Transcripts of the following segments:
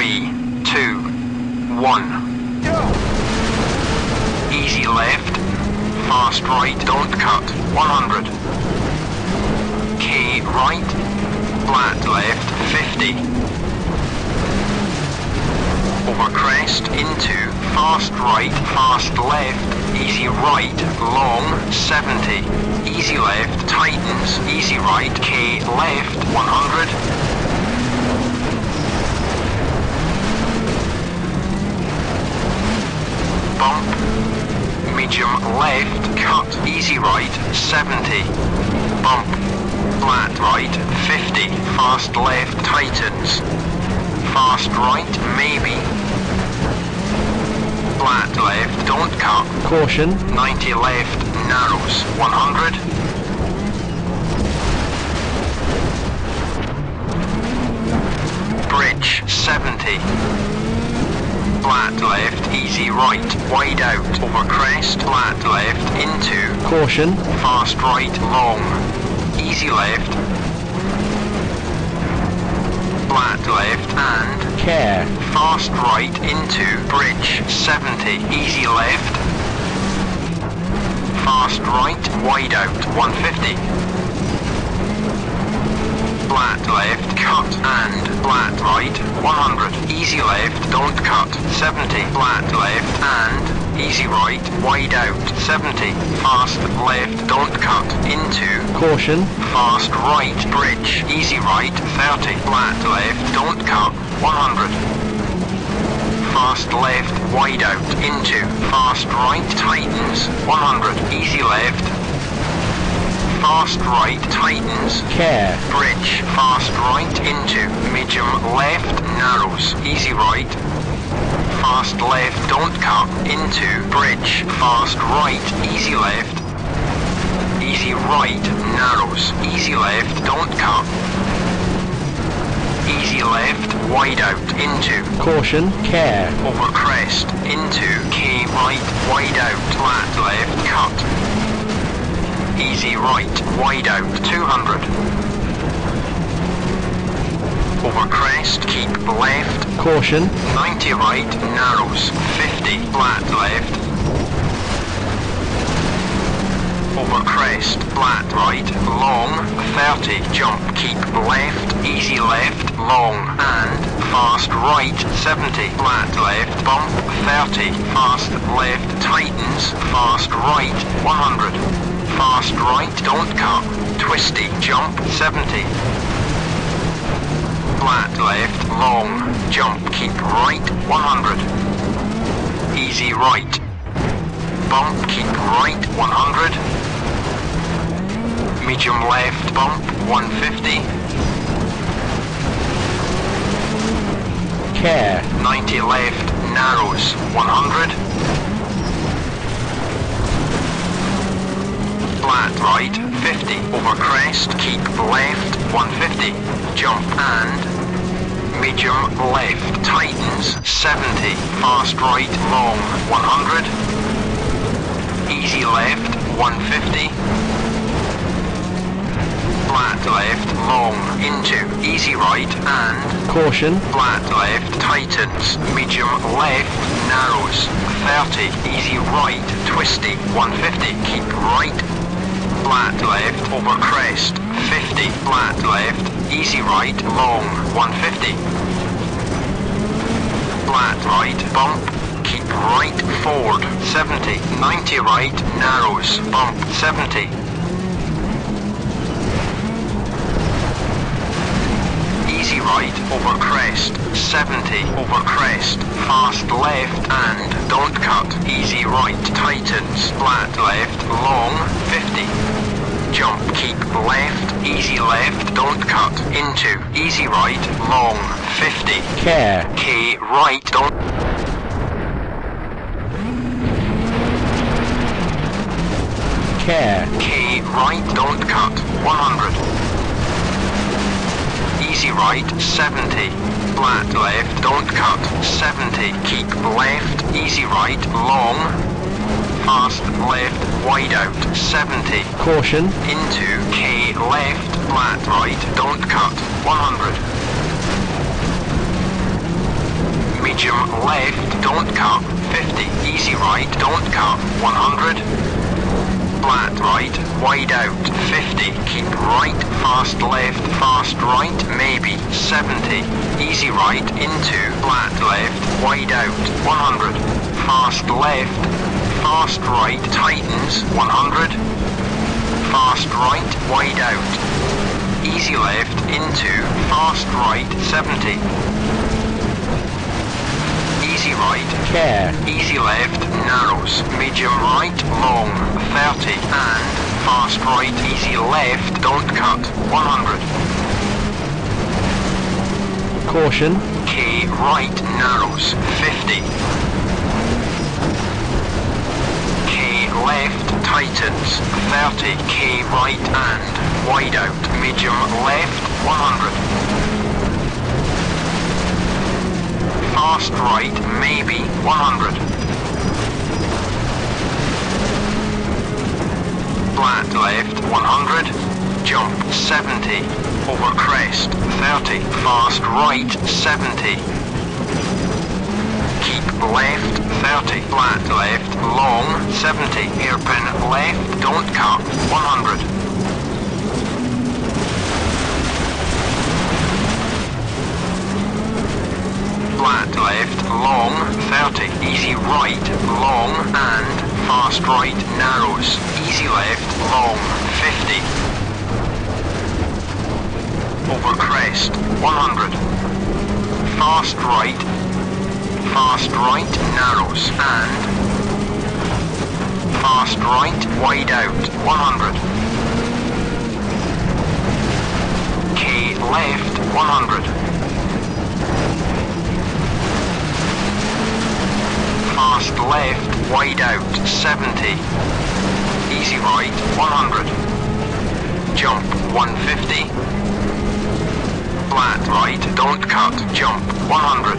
Three, two, one. Easy left. Fast right, don't cut. 100. K right. Flat left, 50. Over crest, into. Fast right, fast left. Easy right, long, 70. Easy left, tightens. Easy right, K left, 100. Bump, medium left, cut, easy right, 70, bump, flat right, 50, fast left, tightens, fast right, maybe, flat left, don't cut, Caution. 90 left, narrows, 100, bridge, 70, flat left, easy right, wide out, over crest, flat left, into, Caution. fast right, long, easy left, flat left, and Care. fast right into bridge, 70, easy left, fast right, wide out, 150. Flat left, cut, and flat right, 100. Easy left, don't cut, 70. Flat left, and easy right, wide out, 70. Fast left, don't cut, into, Caution. fast right, bridge, easy right, 30. Flat left, don't cut, 100. Fast left, wide out, into, fast right, tightens, 100. Easy left, fast right, tightens, Care. bridge, fast right into, medium left, narrows, easy right, fast left, don't cut, into, bridge, fast right, easy left, easy right, narrows, easy left, don't cut, easy left, wide out, into, Caution. Care. over crest, into, K right, wide out, flat left, cut. Easy right, wide out, 200. Over crest, keep left, Caution. 90 right, narrows, 50, flat left. Over crest, flat right, long, 30, jump, keep left, easy left, long, and fast right, 70, flat left, bump, 30, fast left, tightens, fast right, 100, fast right, don't cut, twisty, jump, 70, flat left, long, jump, keep right, 100. Easy right. Bump, keep right, 100. Medium left, bump, 150. Care. 90 left, narrows, 100. Right, 50. Over crest, keep left, 150. Jump and medium left, tightens, 70. Fast right, long, 100. Easy left, 150. Flat left, long, into, easy right, and Caution. flat left, tightens, medium left, narrows, 30, easy right, twisty, 150, keep right, flat left, over crest, 50, flat left, easy right, long, 150, flat right, bump, keep right, forward, 70, 90 right, narrows, bump, 70, easy right, over crest, 70, over crest, fast left, and don't cut, easy right, tightens, flat left, long, 50. Jump, keep left, easy left, don't cut, into, easy right, long, 50. Care. K right, don't Care. K right, don't cut, 100. Easy right, 70. Flat left, don't cut, 70. Keep left, easy right, long. Fast left, wide out, 70. Caution. Into K left, flat right, don't cut, 100. medium left, don't cut, 50, easy right, don't cut, 100, flat right, wide out, 50, keep right, fast left, fast right, maybe, 70, easy right, into, flat left, wide out, 100, fast left, fast right, tightens, 100, fast right, wide out, easy left, into, fast right, 70, easy right, care, Easy left, narrows. Medium right, long, 30. And fast right, easy left, don't cut, 100. caution, K right, narrows, 50. K left, tightens, 30. K right and wide out. Medium left, 100. Fast right, maybe, 100. flat left 100, jump 70, over crest 30, fast right 70, keep left 30, flat left long 70, hairpin left, don't cut 100. Flat left, long, 30. Easy right, long, and fast right, narrows. Left, long, 50. Over crest, 100. Fast right, fast right, narrows, and fast right, wide out, 100. K left, 100. fast left, wide out, 70. Right, 100. Jump, 150. Flat right, don't cut, jump, 100.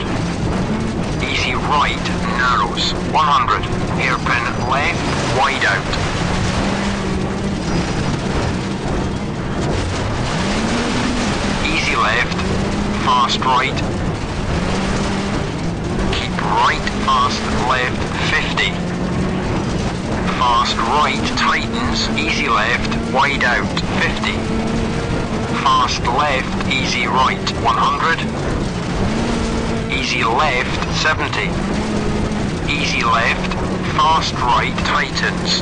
Easy right, narrows, 100. Hairpin left, wide out. Easy left, fast right, keep right, fast left, 50. Fast right, tightens, easy left, wide out, 50. Fast left, easy right, 100. Easy left, 70. Easy left, fast right, tightens.